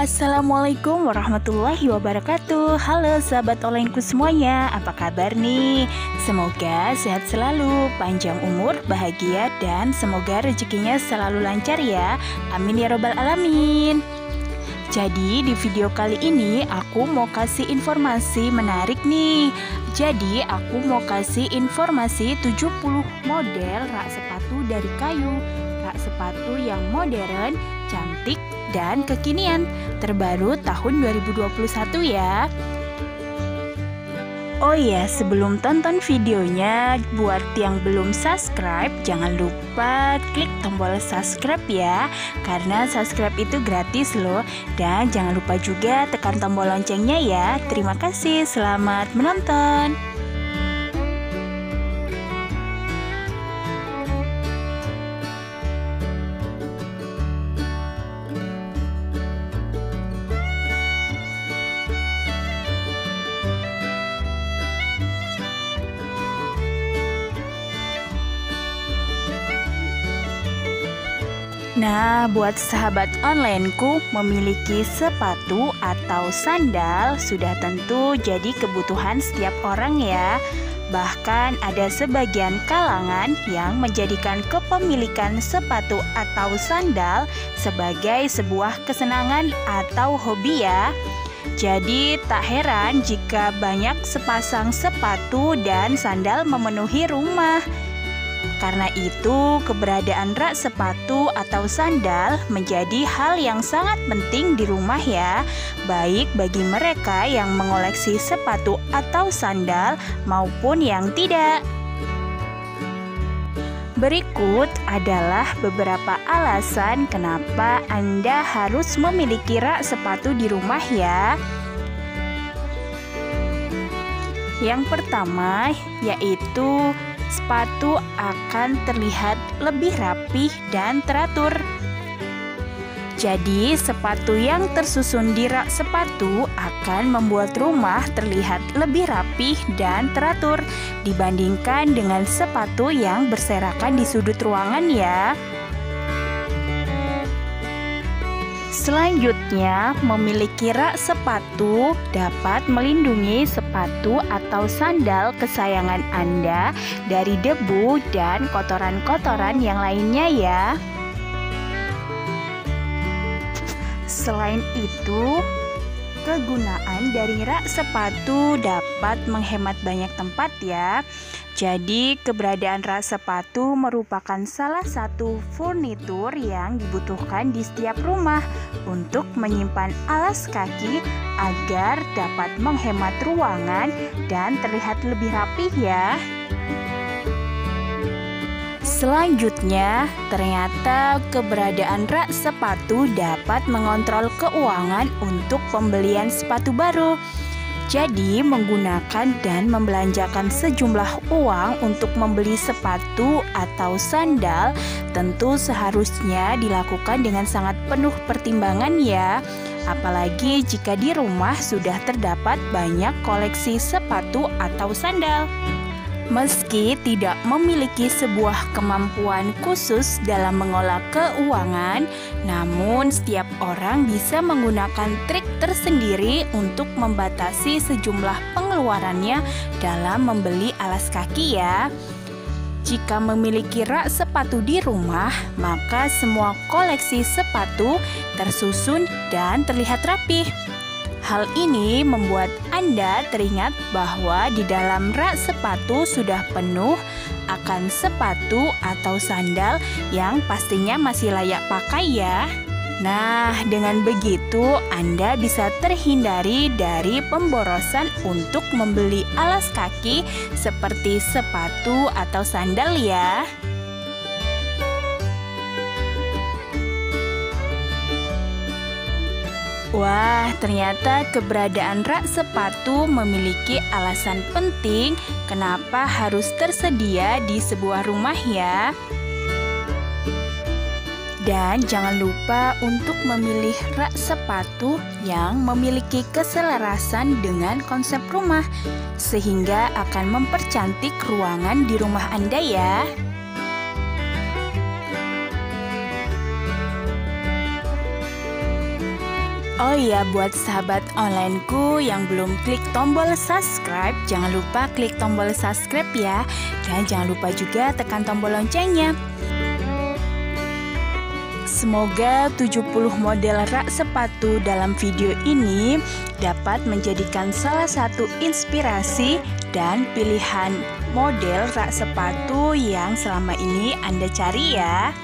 Assalamualaikum warahmatullahi wabarakatuh. Halo sahabat onlineku semuanya Apa kabar nih? Semoga sehat selalu Panjang umur, bahagia Dan semoga rezekinya selalu lancar ya. Amin ya robbal alamin. Jadi di video kali ini aku mau kasih informasi menarik nih. Jadi aku mau kasih informasi 70 model rak sepatu dari kayu. Rak sepatu yang modern, cantik, dan kekinian terbaru tahun 2021 ya. Oh ya, sebelum tonton videonya, buat yang belum subscribe, jangan lupa klik tombol subscribe ya, karena subscribe itu gratis loh. Dan jangan lupa juga tekan tombol loncengnya ya. Terima kasih, selamat menonton. Nah, buat sahabat onlineku memiliki sepatu atau sandal sudah tentu jadi kebutuhan setiap orang ya. Bahkan ada sebagian kalangan yang menjadikan kepemilikan sepatu atau sandal sebagai sebuah kesenangan atau hobi ya. Jadi tak heran jika banyak sepasang sepatu dan sandal memenuhi rumah. Karena itu, keberadaan rak sepatu atau sandal menjadi hal yang sangat penting di rumah ya, baik bagi mereka yang mengoleksi sepatu atau sandal maupun yang tidak. Berikut adalah beberapa alasan kenapa Anda harus memiliki rak sepatu di rumah ya. Yang pertama yaitu sepatu akan terlihat lebih rapih dan teratur. Jadi, sepatu yang tersusun di rak sepatu akan membuat rumah terlihat lebih rapih dan teratur dibandingkan dengan sepatu yang berserakan di sudut ruangan ya. Selanjutnya, memiliki rak sepatu dapat melindungi sepatu atau sandal kesayangan Anda dari debu dan kotoran-kotoran yang lainnya ya. Selain itu, kegunaan dari rak sepatu dapat menghemat banyak tempat ya. Jadi, keberadaan rak sepatu merupakan salah satu furnitur yang dibutuhkan di setiap rumah untuk menyimpan alas kaki agar dapat menghemat ruangan dan terlihat lebih rapih ya. Selanjutnya, ternyata keberadaan rak sepatu dapat mengontrol keuangan untuk pembelian sepatu baru. Jadi, menggunakan dan membelanjakan sejumlah uang untuk membeli sepatu atau sandal tentu seharusnya dilakukan dengan sangat penuh pertimbangan ya. Apalagi jika di rumah sudah terdapat banyak koleksi sepatu atau sandal. Meski tidak memiliki sebuah kemampuan khusus dalam mengolah keuangan, namun setiap orang bisa menggunakan trik tersendiri untuk membatasi sejumlah pengeluarannya dalam membeli alas kaki ya. Jika memiliki rak sepatu di rumah, maka semua koleksi sepatu tersusun dan terlihat rapih. Hal ini membuat Anda teringat bahwa di dalam rak sepatu sudah penuh akan sepatu atau sandal yang pastinya masih layak pakai ya. Nah, dengan begitu Anda bisa terhindari dari pemborosan untuk membeli alas kaki seperti sepatu atau sandal ya. Wah, ternyata keberadaan rak sepatu memiliki alasan penting kenapa harus tersedia di sebuah rumah ya. Dan jangan lupa untuk memilih rak sepatu yang memiliki keselarasan dengan konsep rumah sehingga akan mempercantik ruangan di rumah Anda ya. Oh iya, buat sahabat onlineku yang belum klik tombol subscribe, jangan lupa klik tombol subscribe ya. Dan jangan lupa juga tekan tombol loncengnya. Semoga 70 model rak sepatu dalam video ini dapat menjadikan salah satu inspirasi dan pilihan model rak sepatu yang selama ini Anda cari ya.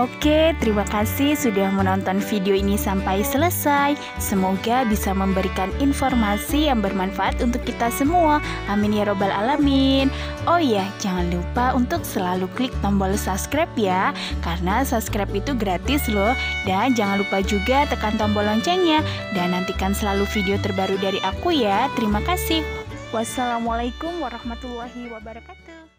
Oke, terima kasih sudah menonton video ini sampai selesai. Semoga bisa memberikan informasi yang bermanfaat untuk kita semua. Amin ya Robbal 'Alamin. Oh iya, jangan lupa untuk selalu klik tombol subscribe ya, karena subscribe itu gratis loh. Dan jangan lupa juga tekan tombol loncengnya, dan nantikan selalu video terbaru dari aku ya. Terima kasih. Wassalamualaikum warahmatullahi wabarakatuh.